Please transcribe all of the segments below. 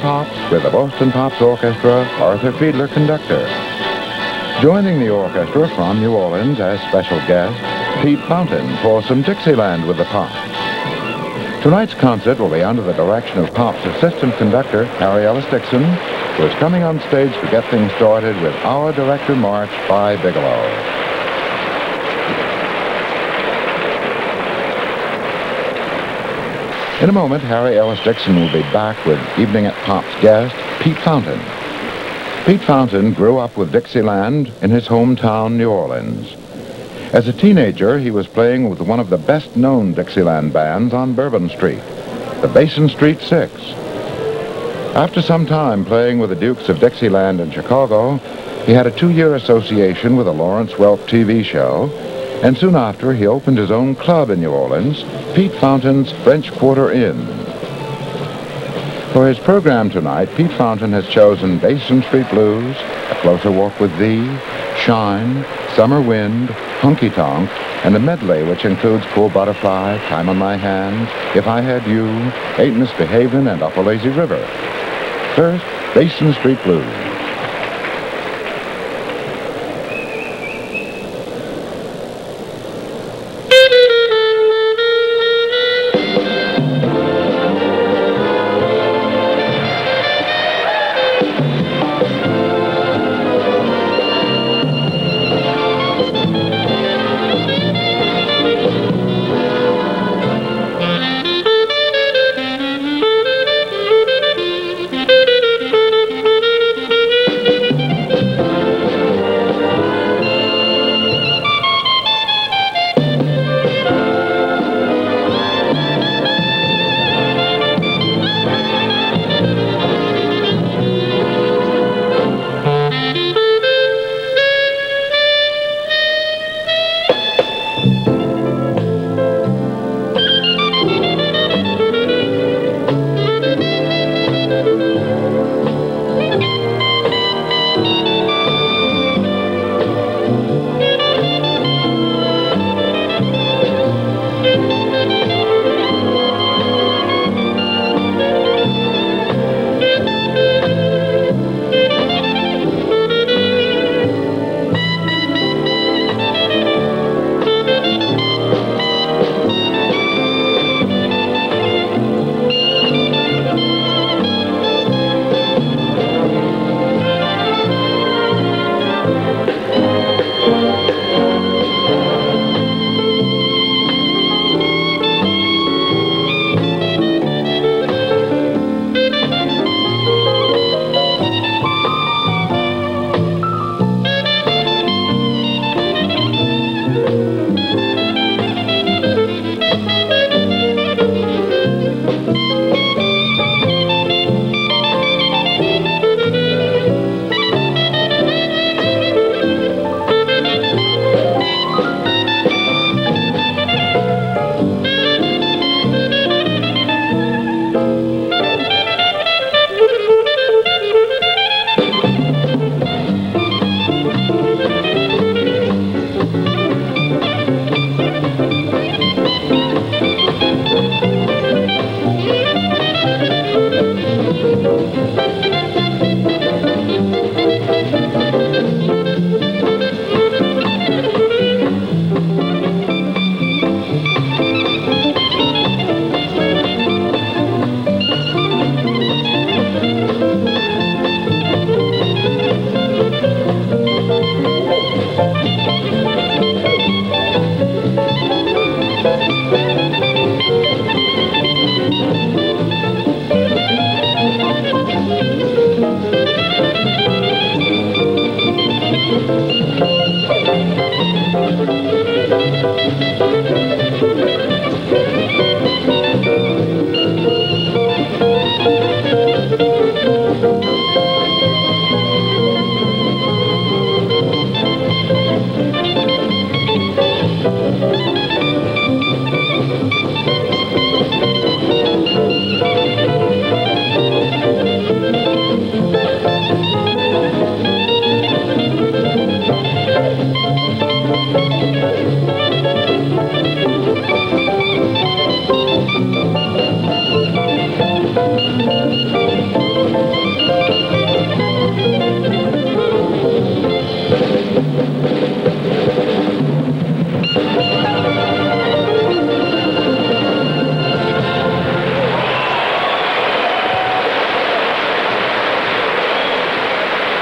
Pops with the Boston Pops Orchestra, Arthur Fiedler conductor. Joining the orchestra from New Orleans as special guest, Pete Fountain for some Dixieland with the Pops. Tonight's concert will be under the direction of Pop's assistant conductor, Harry Ellis Dickson, who is coming on stage to get things started with Our Director March by Bigelow. In a moment, Harry Ellis Dickson will be back with Evening at Pop's guest, Pete Fountain. Pete Fountain grew up with Dixieland in his hometown, New Orleans. As a teenager, he was playing with one of the best-known Dixieland bands on Bourbon Street, the Basin Street Six. After some time playing with the Dukes of Dixieland in Chicago, he had a two-year association with the Lawrence Welk TV show and soon after, he opened his own club in New Orleans, Pete Fountain's French Quarter Inn. For his program tonight, Pete Fountain has chosen Basin Street Blues, A Closer Walk with Thee, Shine, Summer Wind, Honky Tonk, and a medley which includes Poor Butterfly, Time on My Hands, If I Had You, Ain't Misbehavin', and Up a Lazy River. First, Basin Street Blues.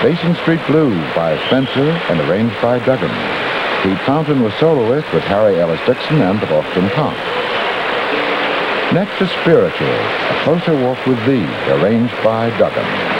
Basin Street Blues by Spencer and arranged by Duggan. Pete Fountain was soloist with Harry Ellis Dickson and the Boston Pops. Next is Spiritual, A Closer Walk with Thee, arranged by Duggan.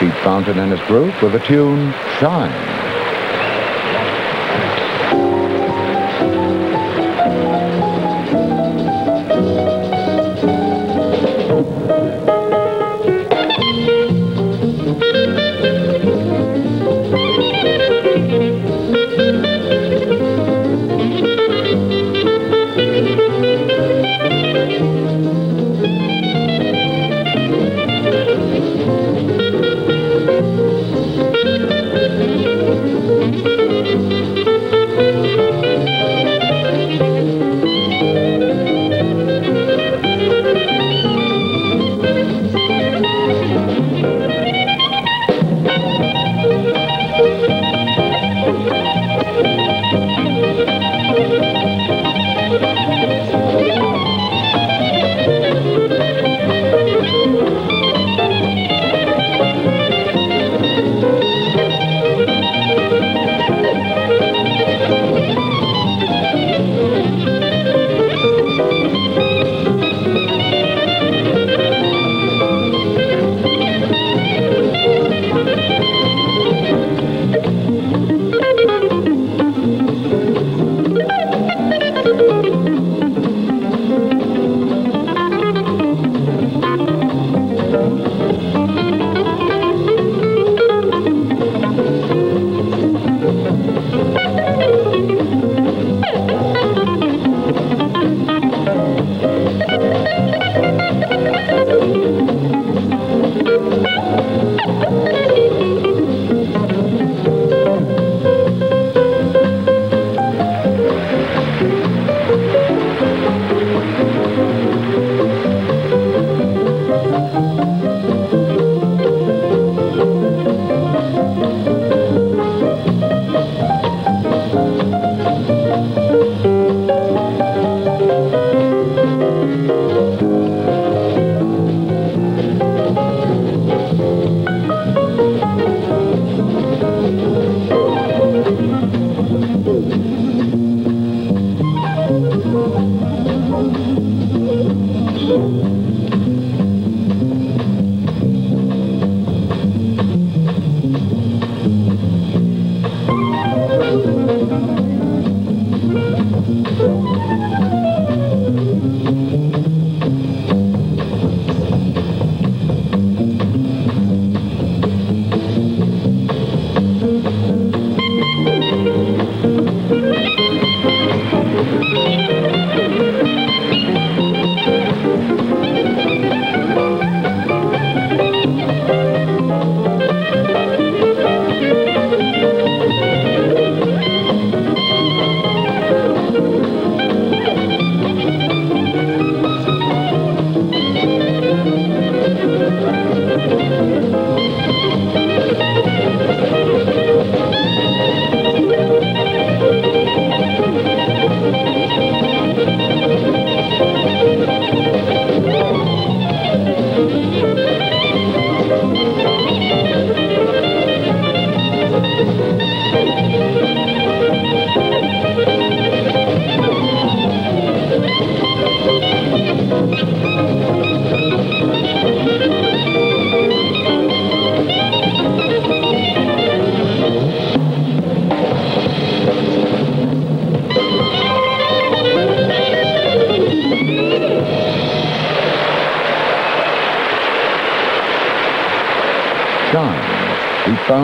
Pete Fountain and his group with the tune Shine.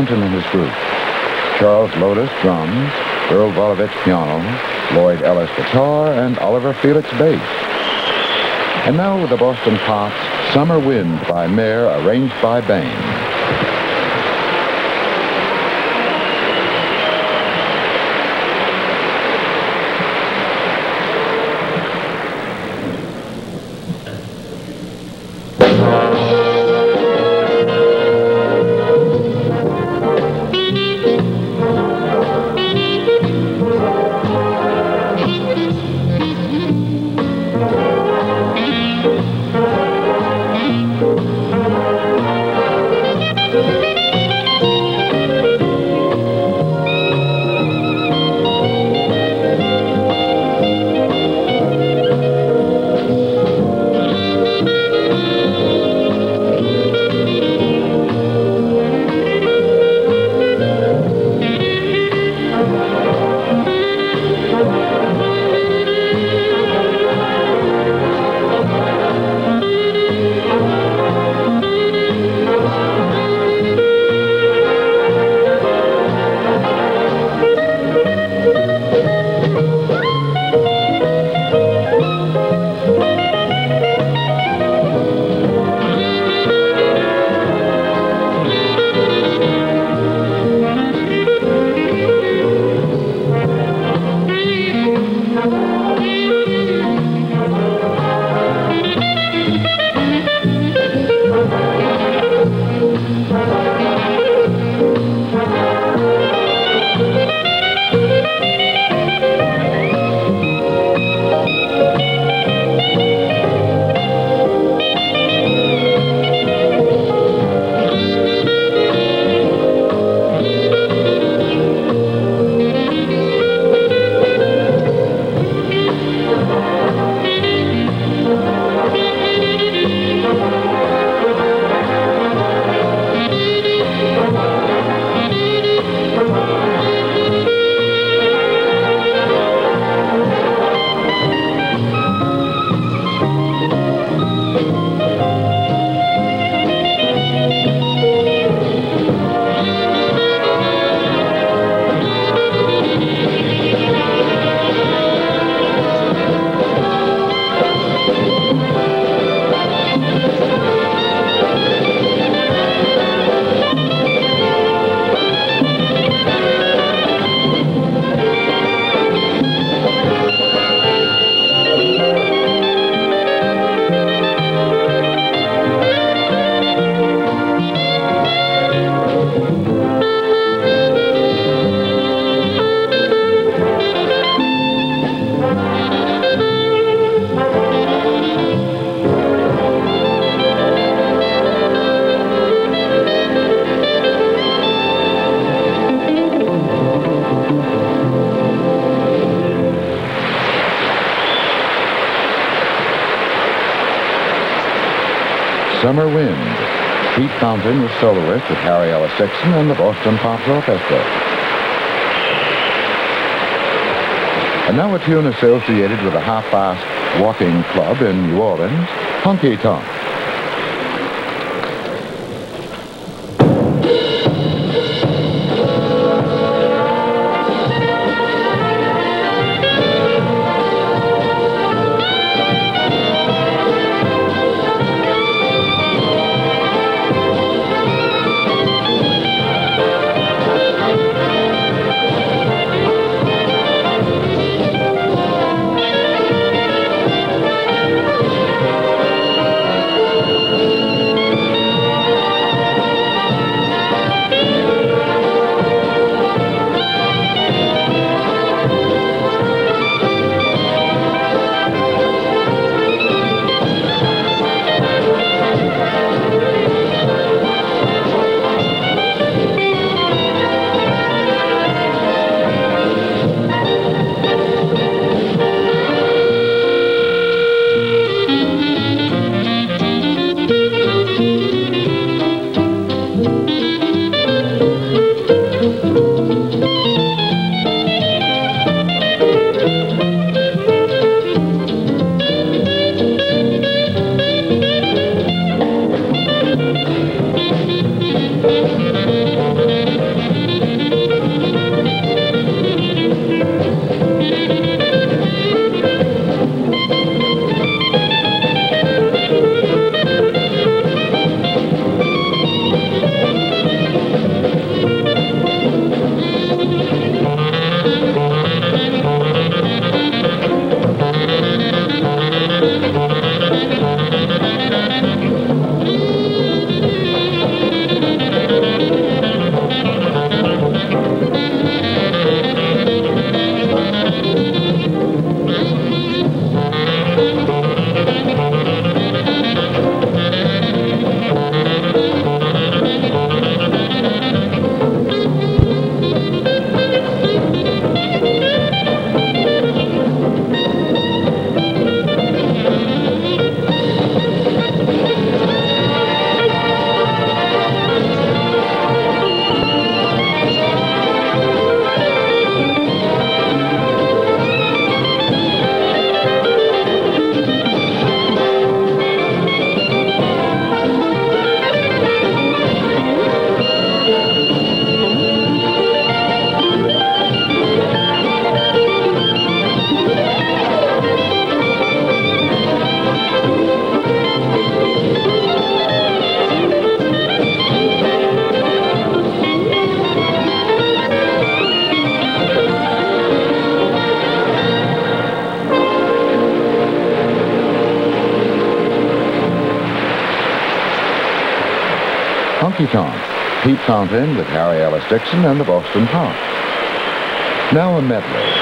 Fountain and his group. Charles Lodice, drums, Earl Vuiovich, piano, Lloyd Ellis, guitar, and Oliver Felix, bass. And now with the Boston Pops, Summer Wind by Mayer, arranged by Bain. Pete Fountain was soloist with Harry Ellis Dickson and the Boston Pops Orchestra. And now a tune associated with a half-fast walking club in New Orleans, Honky Tonk. Pete Fountain with Harry Ellis Dickson and the Boston Pops. Now a medley.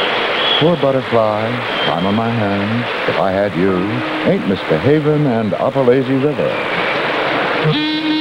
Poor Butterfly, Time on My Hands, If I Had You, Ain't Misbehavin', and Up a Lazy River.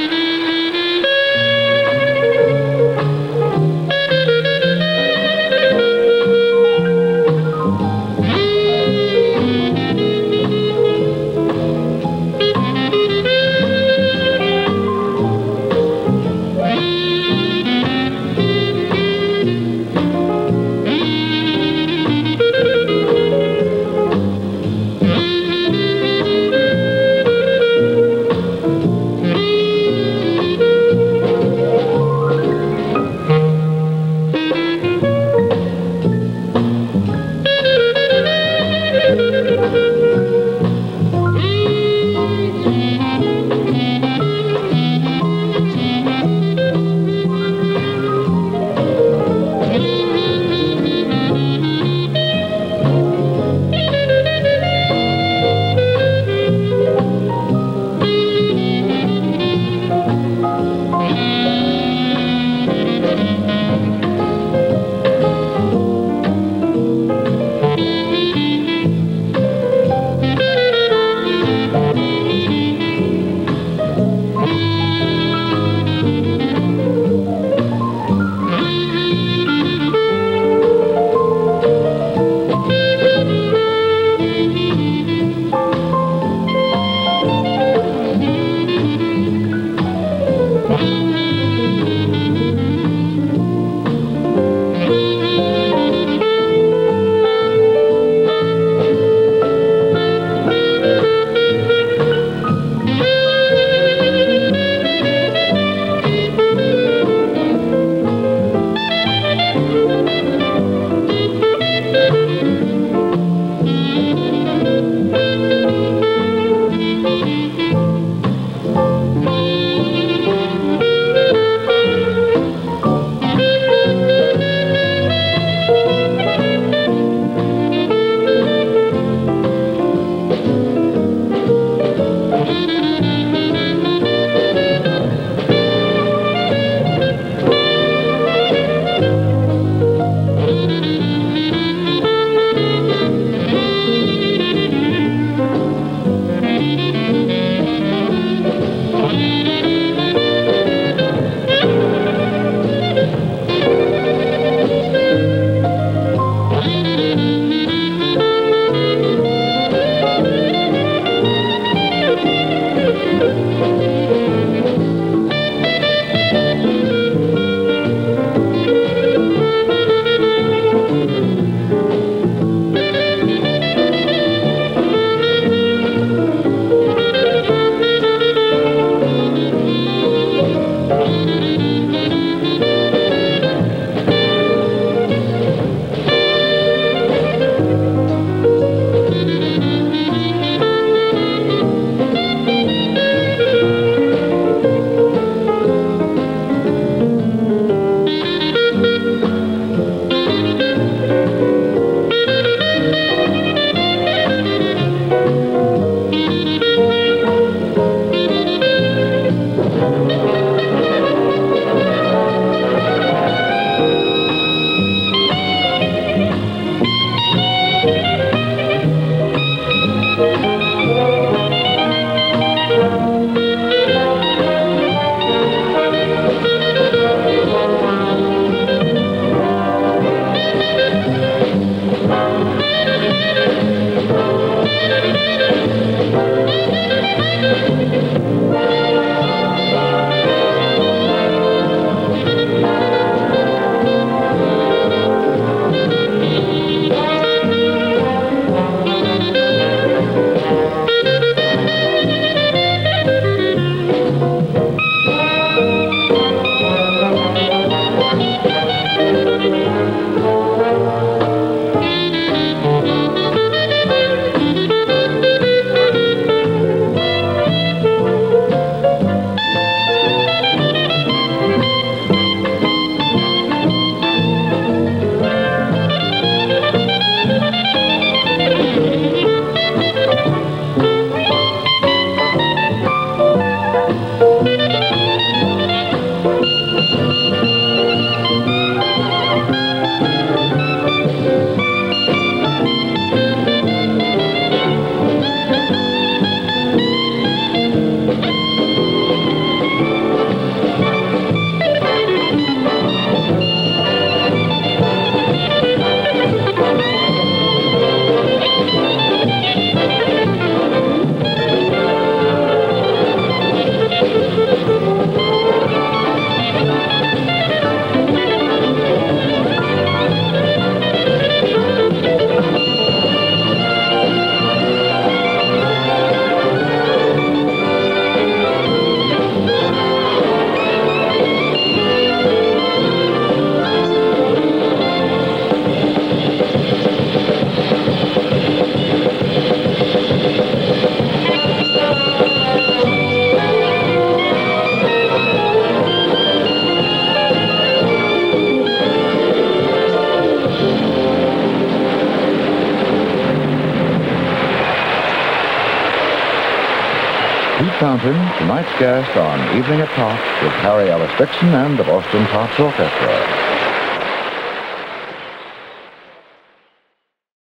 Guest on Evening at Pops with Harry Ellis Dickson and the Boston Pops Orchestra.